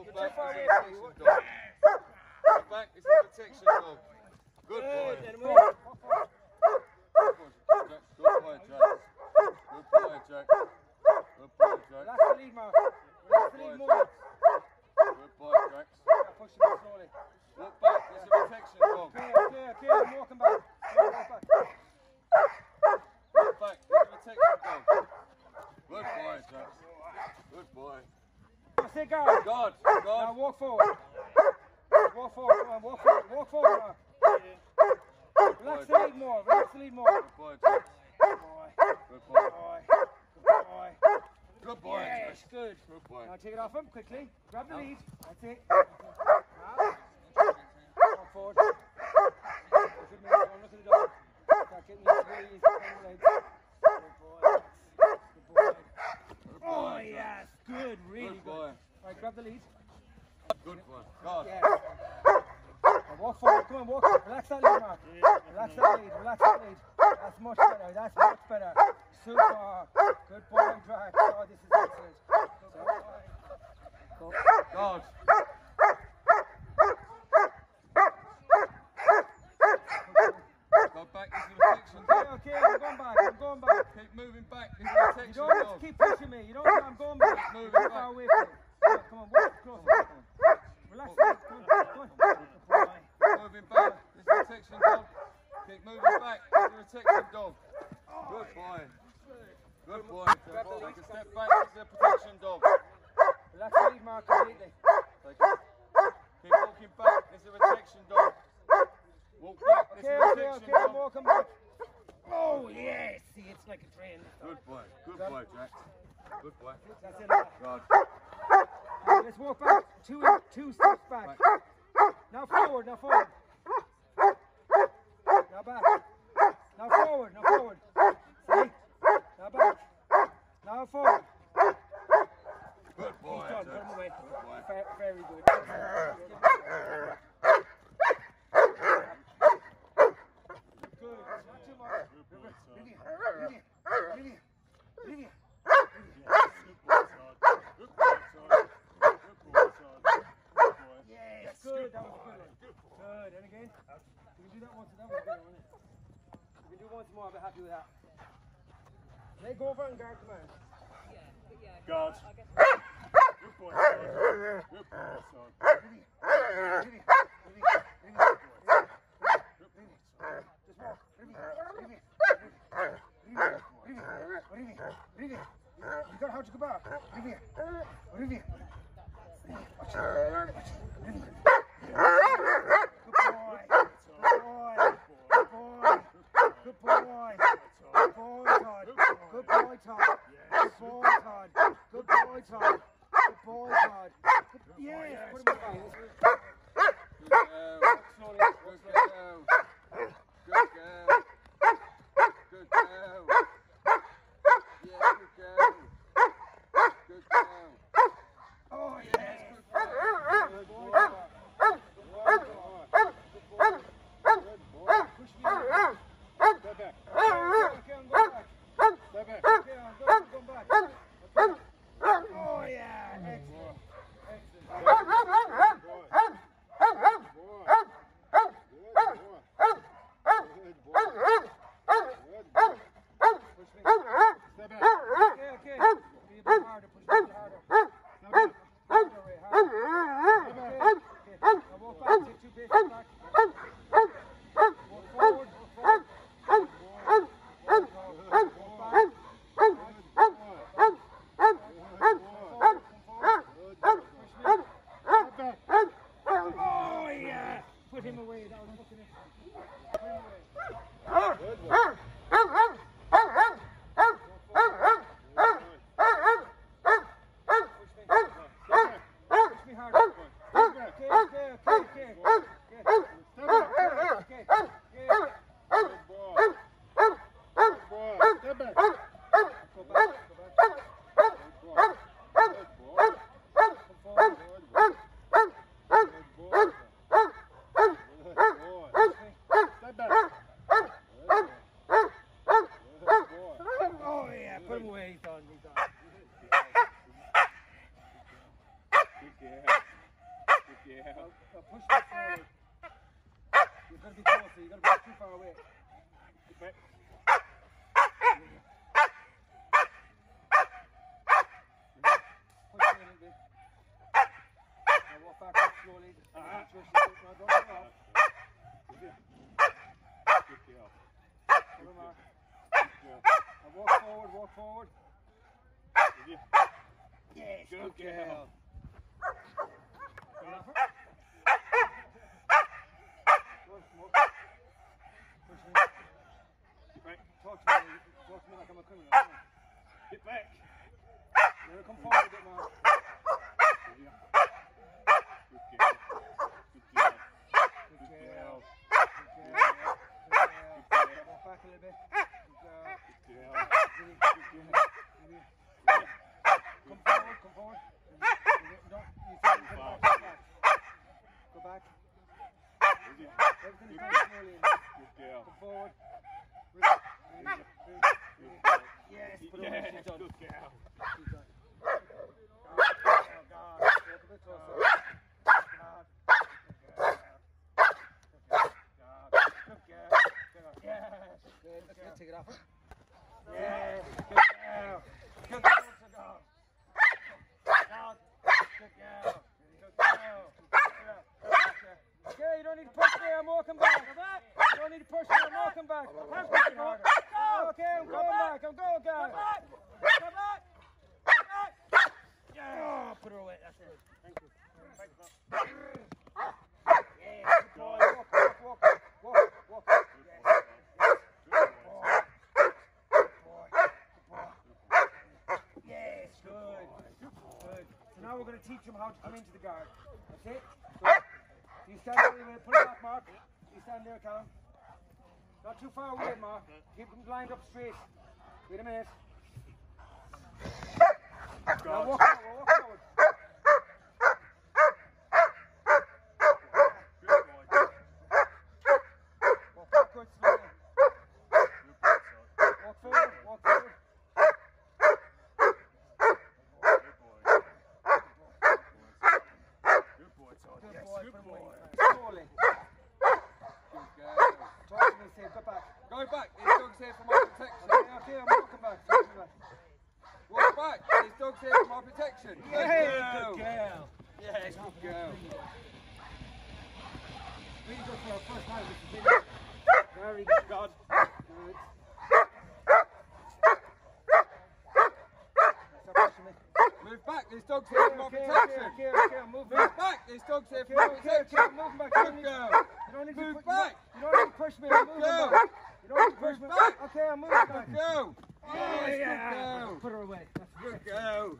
You're back. It's a away from me. dog. Walk back. It's a protection dog. Good boy. Good, move. Good boy, Jack. Good boy, Jack. Good boy, Jack. Relax the lead, Mark. Relax the lead more. Good boy, Jack. Push him slowly. Walk back. It's a protection dog. Okay, okay, okay. I'm walking back. Walk back. Walk back. It's a protection dog. Good boy, Jack. Good boy. Say guard. God, Now walk forward. Walk forward. Come on, walk forward. Walk forward, Mark. Relax the lead more. Relax the lead more. Good boy, Good Boy, Good boy. good boy. Good boy. Yes, good. Good boy. Now take it off him quickly. Grab the lead. That's it. Now, walk forward. Look at me. Don't look at the dog. Start getting used to it. Easy. Turn the legs. Good boy. Good boy. Good Oh, boy, Jack. yes. Good. Really Good good. boy. Right, grab the lead. Good boy. God. Yes. Now walk forward. Come on, walk. forward. Relax that lead, Mark. Relax that lead. Relax that lead. That's much better. That's much better. Super. Good boy, drag. Oh, this is excellent. Good. Go. God. Go back. This is a Okay, okay, I'm going back. I'm going back. Keep moving back. This is a You don't have to keep pushing me. You don't. I'm going back. Move You're it too back. away from me. Come on, come on, walk closer. Relax. Come on, come on. Good boy. Moving back. This is protection dog. Keep moving back. This is protection dog. Good boy. Good boy. Grab the Take a step back. This is a protection dog. Relax the lead, Mark, completely. Take it. Keep walking back. This is a protection dog. Walk back. This Okay, is a protection okay, I'm dog. walking back. Oh, yes. See, it's like a train. Good boy. Good boy, Jack. Good boy. That's it. God. Let's walk back. Two, two steps back. Now forward, now forward. Now back. Now forward, now forward. See? Now back. Now forward. Good boy, He's done. Put him Jack. away. Good boy. Very good. Good. Not too much. Vivian, Vivian, Vivian, Vivian. Yes, good. That was a good one. Good. And again. We can do that once. That was one. wasn't it? We can do once more. I'll be happy with that. Let go over and guard command. God. Good boy, son. Good boy, son. You got how to go back. Olivia. Olivia. Watch it. Push me slowly. You've got to be closer. You've got to be too far away. Get back. Push me a little bit. Now walk back up I'm a criminal. Come forward a bit more. Did you? Good girl. Good girl. Good Good girl. girl. Good girl. Good girl. Walk back a little bit. Good girl. Good girl. Really, good girl. Really. Come forward, come forward. Don't, you said you come back. Go back. Go back. Did you? Everything is going slowly. Good girl. Forward. Really, really, really. Good girl. Yes, put. Yes, good girl. She's done. Oh, God. Walk a bit closer. God. Good girl. Good girl. Yes. Good. Let's take it off. Yes. Good girl. Good girl. Good girl. God. Good girl. Good girl. Good girl. Okay, you don't need to push me. I'm walking back. You don't need to push me. I'm walking back. I'm pushing harder. Okay, I'm going back. I'm going back. Come back. Come back. Yeah. Oh, put her away. That's it. Thank you. Thank you. Yeah, good boy. Walk, walk, walk, walk, walk. Yes, good. Good. So now we're going to teach them how to come into the guard. That's it. Good. You stand there, put it back, Mark. You stand there, Callum. Not too far away, Mark. Keep them lined up straight. Wait a minute. Now walk forward, walk forward. Good boy. Walk backward slowly. Good boy, son. Walk forward, walk forward. Good boy. Good boy, son. Good Yes, boy, good put him boy. away. Slowly. Good girl. Talk to me, say, go back. Go back. These dogs here for my protection. Okay, okay, I'm walking back. Walking back. Walk back. These dogs here for my protection. Good Hey, girl. good girl. Yes, good girl. Really good for our first time. This is. Very good. God. Good. Stop pushing me. Move back. These dogs here for my Okay, okay, protection. okay, okay, I'm moving. Move back. These dogs here Okay, for my okay, okay, protection. I'm moving back. Good need- girl. You don't need to Move put- back. You don't need to push me. I'm moving Girl. back. You don't need to push Move me. back. Okay, I'm moving back. Good girl. Oh, yeah. good girl. Put her away. That's Look go!